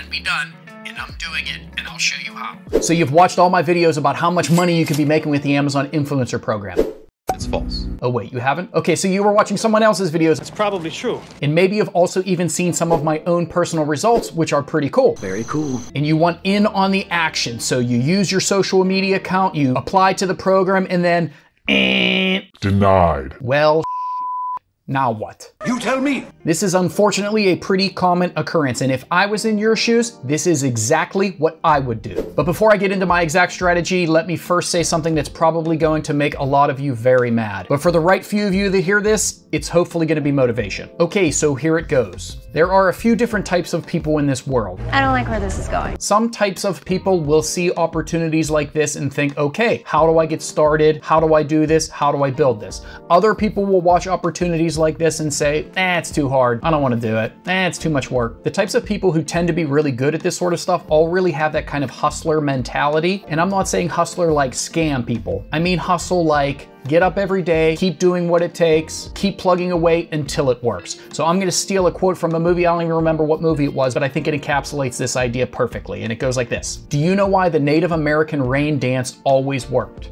can be done and I'm doing it and I'll show you how. So you've watched all my videos about how much money you could be making with the Amazon influencer program. It's false. Oh wait, you haven't? Okay, so you were watching someone else's videos. It's probably true. And maybe you've also even seen some of my own personal results, which are pretty cool. Very cool. And you want in on the action. So you use your social media account, you apply to the program, and then, eh, Denied. well, now what? You tell me. This is unfortunately a pretty common occurrence, and if I was in your shoes, this is exactly what I would do. But before I get into my exact strategy, let me first say something that's probably going to make a lot of you very mad. But for the right few of you that hear this, it's hopefully going to be motivation. Okay, so here it goes. There are a few different types of people in this world. I don't like where this is going. Some types of people will see opportunities like this and think, okay, how do I get started? How do I do this? How do I build this? Other people will watch opportunities like this and say, eh, it's too hard. I don't want to do it. Eh, it's too much work. The types of people who tend to be really good at this sort of stuff all really have that kind of hustler mentality. And I'm not saying hustler like scam people. I mean hustle like Get up every day, keep doing what it takes, keep plugging away until it works. So I'm gonna steal a quote from a movie, I don't even remember what movie it was, but I think it encapsulates this idea perfectly, and it goes like this. Do you know why the Native American rain dance always worked?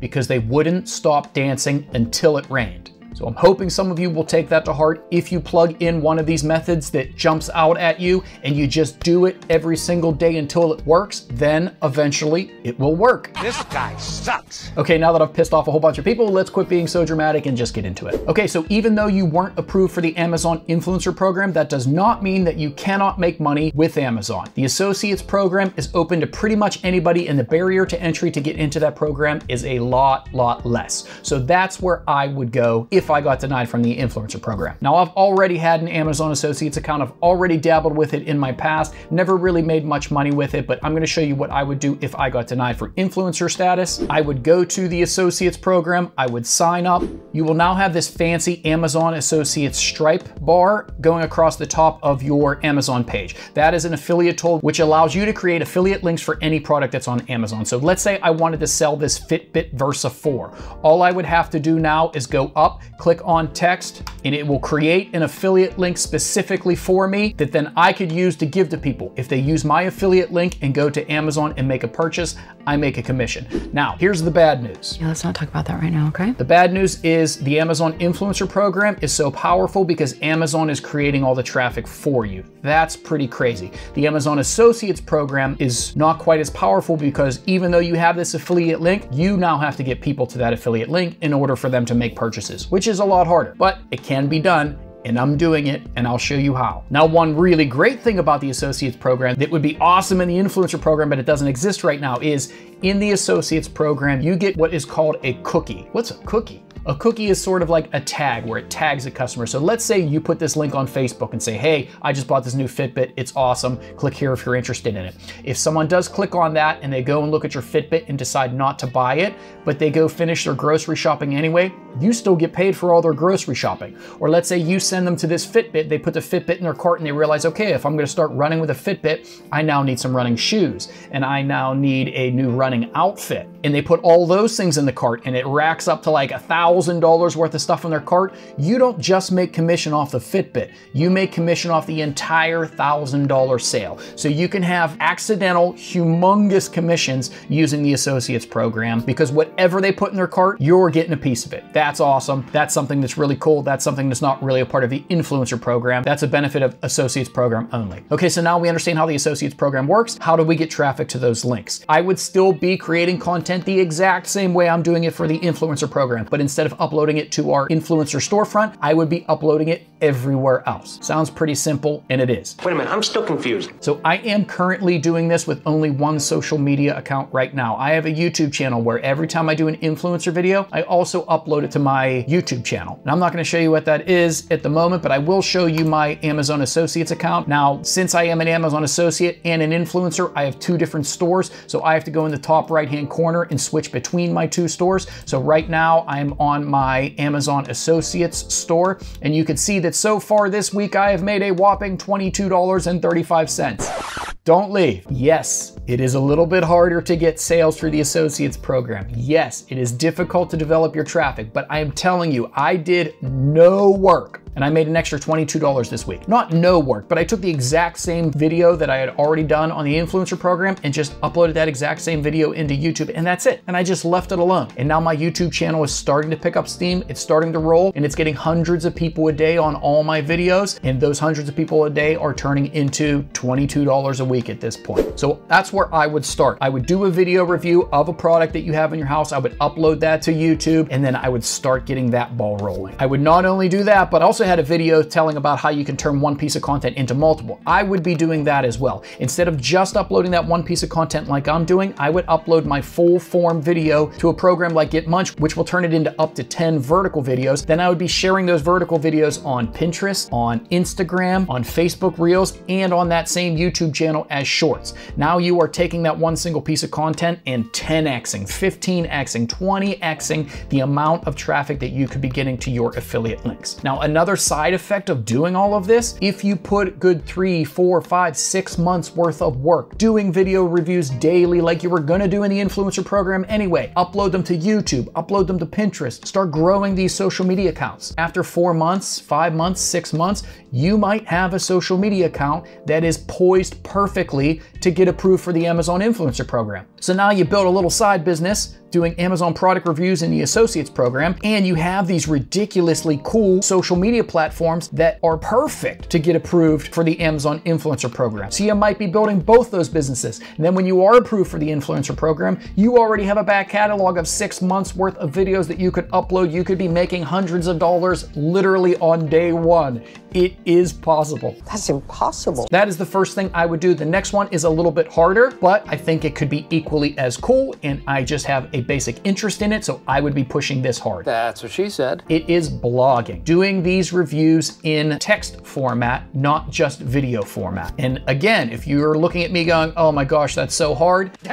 Because they wouldn't stop dancing until it rained. So I'm hoping some of you will take that to heart if you plug in one of these methods that jumps out at you and you just do it every single day until it works, then eventually it will work. This guy sucks. Okay, now that I've pissed off a whole bunch of people, let's quit being so dramatic and just get into it. Okay, so even though you weren't approved for the Amazon Influencer Program, that does not mean that you cannot make money with Amazon. The Associates Program is open to pretty much anybody and the barrier to entry to get into that program is a lot, lot less. So that's where I would go if I got denied from the influencer program. Now I've already had an Amazon Associates account. I've already dabbled with it in my past, never really made much money with it, but I'm gonna show you what I would do if I got denied for influencer status. I would go to the Associates program, I would sign up. You will now have this fancy Amazon Associates stripe bar going across the top of your Amazon page. That is an affiliate tool which allows you to create affiliate links for any product that's on Amazon. So let's say I wanted to sell this Fitbit Versa 4. All I would have to do now is go up, click on text, and it will create an affiliate link specifically for me that then I could use to give to people. If they use my affiliate link and go to Amazon and make a purchase, I make a commission. Now, here's the bad news. Yeah, let's not talk about that right now, okay? The bad news is the Amazon influencer program is so powerful because Amazon is creating all the traffic for you. That's pretty crazy. The Amazon Associates program is not quite as powerful because even though you have this affiliate link, you now have to get people to that affiliate link in order for them to make purchases, which is a lot harder, but it can be done and I'm doing it and I'll show you how. Now, one really great thing about the Associates program that would be awesome in the Influencer program, but it doesn't exist right now is in the Associates program, you get what is called a cookie. What's a cookie? A cookie is sort of like a tag where it tags a customer. So let's say you put this link on Facebook and say, hey, I just bought this new Fitbit. It's awesome. Click here if you're interested in it. If someone does click on that and they go and look at your Fitbit and decide not to buy it, but they go finish their grocery shopping anyway, you still get paid for all their grocery shopping. Or let's say you send them to this Fitbit, they put the Fitbit in their cart and they realize, okay, if I'm gonna start running with a Fitbit, I now need some running shoes and I now need a new running outfit. And they put all those things in the cart and it racks up to like a thousand $1,000 worth of stuff in their cart, you don't just make commission off the Fitbit. You make commission off the entire $1,000 sale. So you can have accidental, humongous commissions using the Associates program because whatever they put in their cart, you're getting a piece of it. That's awesome. That's something that's really cool. That's something that's not really a part of the influencer program. That's a benefit of Associates program only. Okay, so now we understand how the Associates program works. How do we get traffic to those links? I would still be creating content the exact same way I'm doing it for the influencer program, but instead of uploading it to our influencer storefront, I would be uploading it everywhere else. Sounds pretty simple, and it is. Wait a minute, I'm still confused. So I am currently doing this with only one social media account right now. I have a YouTube channel where every time I do an influencer video, I also upload it to my YouTube channel. And I'm not gonna show you what that is at the moment, but I will show you my Amazon Associates account. Now, since I am an Amazon Associate and an influencer, I have two different stores. So I have to go in the top right-hand corner and switch between my two stores. So right now I'm on my Amazon Associates store, and you can see that so far this week I have made a whopping $22.35. Don't leave. Yes, it is a little bit harder to get sales through the Associates program. Yes, it is difficult to develop your traffic, but I am telling you, I did no work and I made an extra $22 this week. Not no work, but I took the exact same video that I had already done on the influencer program and just uploaded that exact same video into YouTube and that's it. And I just left it alone. And now my YouTube channel is starting to pick up steam. It's starting to roll and it's getting hundreds of people a day on all my videos. And those hundreds of people a day are turning into $22 a week at this point. So that's where I would start. I would do a video review of a product that you have in your house. I would upload that to YouTube and then I would start getting that ball rolling. I would not only do that, but also had a video telling about how you can turn one piece of content into multiple. I would be doing that as well. Instead of just uploading that one piece of content like I'm doing, I would upload my full form video to a program like GetMunch, which will turn it into up to 10 vertical videos. Then I would be sharing those vertical videos on Pinterest, on Instagram, on Facebook Reels, and on that same YouTube channel as shorts. Now you are taking that one single piece of content and 10xing, 15xing, 20xing the amount of traffic that you could be getting to your affiliate links. Now, another side effect of doing all of this, if you put good three, four, five, six months worth of work doing video reviews daily like you were gonna do in the influencer program anyway, upload them to YouTube, upload them to Pinterest, start growing these social media accounts. After four months, five months, six months, you might have a social media account that is poised perfectly to get approved for the Amazon influencer program. So now you build a little side business doing Amazon product reviews in the associates program, and you have these ridiculously cool social media platforms that are perfect to get approved for the Amazon influencer program. So you might be building both those businesses. And then when you are approved for the influencer program, you already have a back catalog of six months worth of videos that you could upload. You could be making hundreds of dollars literally on day one. It is possible. That's impossible. That is the first thing I would do. The next one is a little bit harder, but I think it could be equally as cool, and I just have a basic interest in it, so I would be pushing this hard. That's what she said. It is blogging, doing these reviews in text format, not just video format. And again, if you're looking at me going, oh my gosh, that's so hard,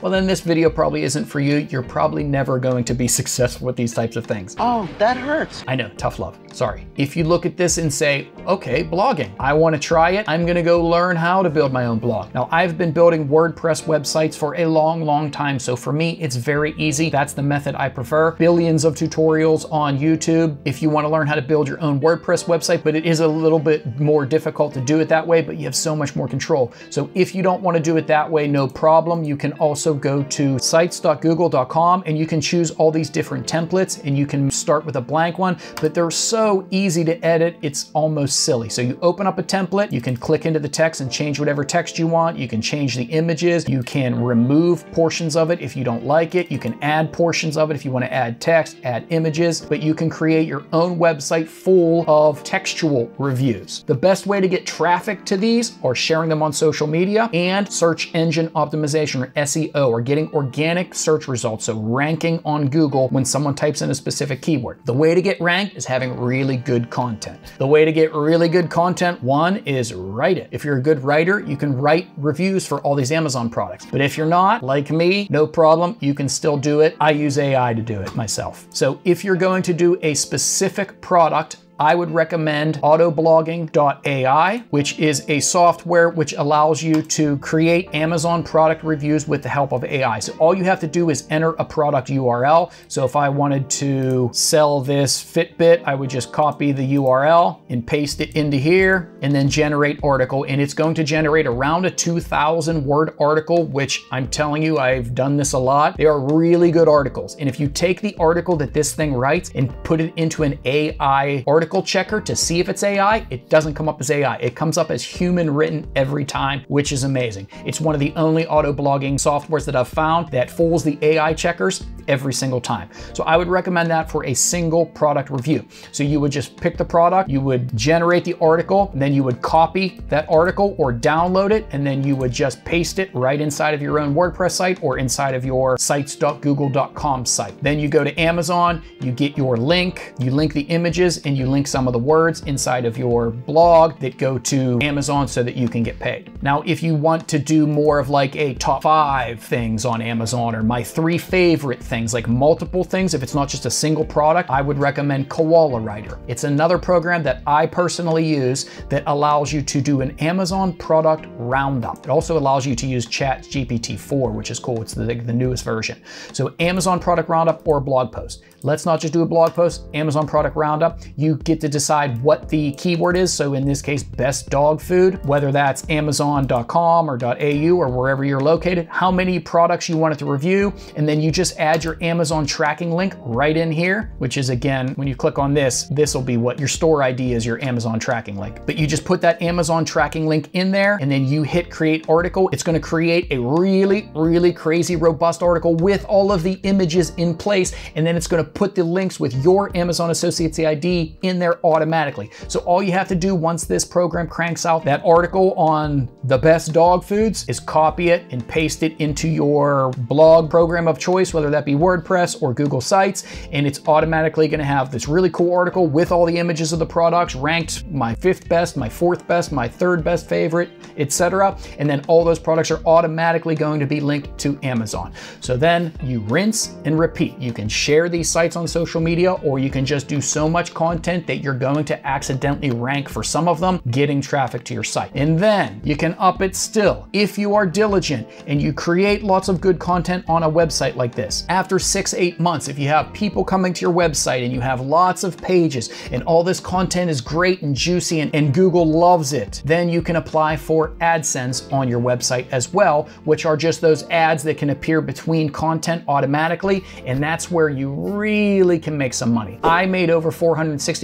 well then this video probably isn't for you. You're probably never going to be successful with these types of things. Oh, that hurts. I know, tough love, sorry. If you look at this and say, okay, blogging, I wanna try it, I'm gonna go learn how to build my own blog. Now I've been building WordPress websites for a long, long time, so for me, it's very easy. That's the method I prefer. Billions of tutorials on YouTube if you wanna learn how to build your own WordPress website, but it is a little bit more difficult to do it that way, but you have so much more control. So if you don't wanna do it that way, no problem. You can also go to sites.google.com and you can choose all these different templates and you can start with a blank one, but they're so easy to edit, it's almost silly. So you open up a template, you can click into the text and change whatever text you want. You can change the images. You can remove portions of it if you don't like it. You can add portions of it if you want to add text, add images, but you can create your own website full of textual reviews. The best way to get traffic to these are sharing them on social media and search engine optimization or SEO or getting organic search results. So ranking on Google when someone types in a specific keyword. The way to get ranked is having really good content. The way to get really good content, one is write it. If you're a good writer, you can write reviews for all these Amazon products. But if you're not, like me, no problem, you can still do it. I use AI to do it myself. So if you're going to do a specific product, I would recommend autoblogging.ai, which is a software which allows you to create Amazon product reviews with the help of AI. So all you have to do is enter a product URL. So if I wanted to sell this Fitbit, I would just copy the URL and paste it into here and then generate article. And it's going to generate around a 2000 word article, which I'm telling you, I've done this a lot. They are really good articles. And if you take the article that this thing writes and put it into an AI article checker to see if it's AI, it doesn't come up as AI. It comes up as human written every time, which is amazing. It's one of the only auto blogging softwares that I've found that fools the AI checkers every single time. So I would recommend that for a single product review. So you would just pick the product, you would generate the article, then you would copy that article or download it, and then you would just paste it right inside of your own WordPress site or inside of your sites.google.com site. Then you go to Amazon, you get your link, you link the images, and you link some of the words inside of your blog that go to Amazon so that you can get paid. Now, if you want to do more of like a top five things on Amazon or my three favorite things, like multiple things, if it's not just a single product, I would recommend Koala Writer. It's another program that I personally use that allows you to do an Amazon product roundup. It also allows you to use Chat GPT 4, which is cool. It's the, the newest version. So Amazon product roundup or blog post. Let's not just do a blog post, Amazon product roundup. You get to decide what the keyword is. So in this case, best dog food, whether that's amazon.com or .au or wherever you're located, how many products you want it to review, and then you just add your Amazon tracking link right in here, which is again, when you click on this, this will be what your store ID is your Amazon tracking link. But you just put that Amazon tracking link in there and then you hit create article. It's gonna create a really, really crazy robust article with all of the images in place. And then it's gonna put the links with your Amazon Associates ID in there automatically. So all you have to do once this program cranks out that article on the best dog foods is copy it and paste it into your blog program of choice, whether that be WordPress or Google Sites. And it's automatically gonna have this really cool article with all the images of the products ranked my fifth best, my fourth best, my third best favorite, etc. And then all those products are automatically going to be linked to Amazon. So then you rinse and repeat. You can share these sites on social media or you can just do so much content that you're going to accidentally rank for some of them, getting traffic to your site. And then you can up it still if you are diligent and you create lots of good content on a website like this. After six, eight months, if you have people coming to your website and you have lots of pages and all this content is great and juicy and, and Google loves it, then you can apply for AdSense on your website as well, which are just those ads that can appear between content automatically. And that's where you really can make some money. I made over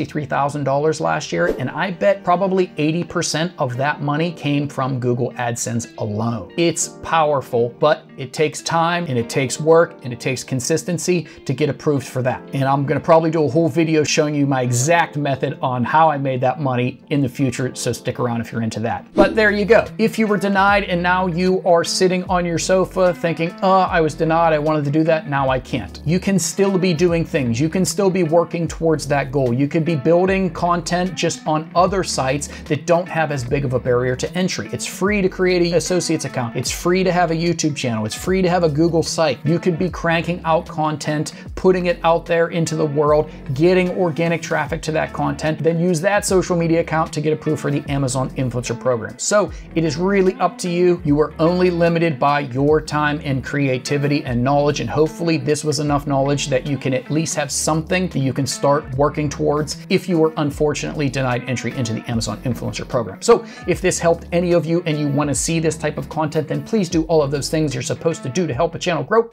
$463,000 last year, and I bet probably 80% of that money came from Google AdSense alone. It's powerful, but it takes time and it takes work and it takes consistency to get approved for that. And I'm gonna probably do a whole video showing you my exact method on how I made that money in the future, so stick around if you're into that. But there you go. If you were denied and now you are sitting on your sofa thinking, uh, I was denied, I wanted to do that, now I can't. You can still be doing things. You can still be working towards that goal. You could be building content just on other sites that don't have as big of a barrier to entry. It's free to create an associates account. It's free to have a YouTube channel. It's free to have a Google site. You could be cranking out content, putting it out there into the world, getting organic traffic to that content, then use that social media account to get approved for the Amazon Influencer Program. So it is really up to you. You are only limited by your time and creativity and knowledge. And hopefully this was enough knowledge that you can at least have something that you can start working towards if you were unfortunately denied entry into the Amazon Influencer Program. So if this helped any of you and you want to see this type of content, then please do all of those things you're supposed to do to help a channel grow.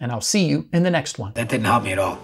And I'll see you in the next one. That didn't help me at all.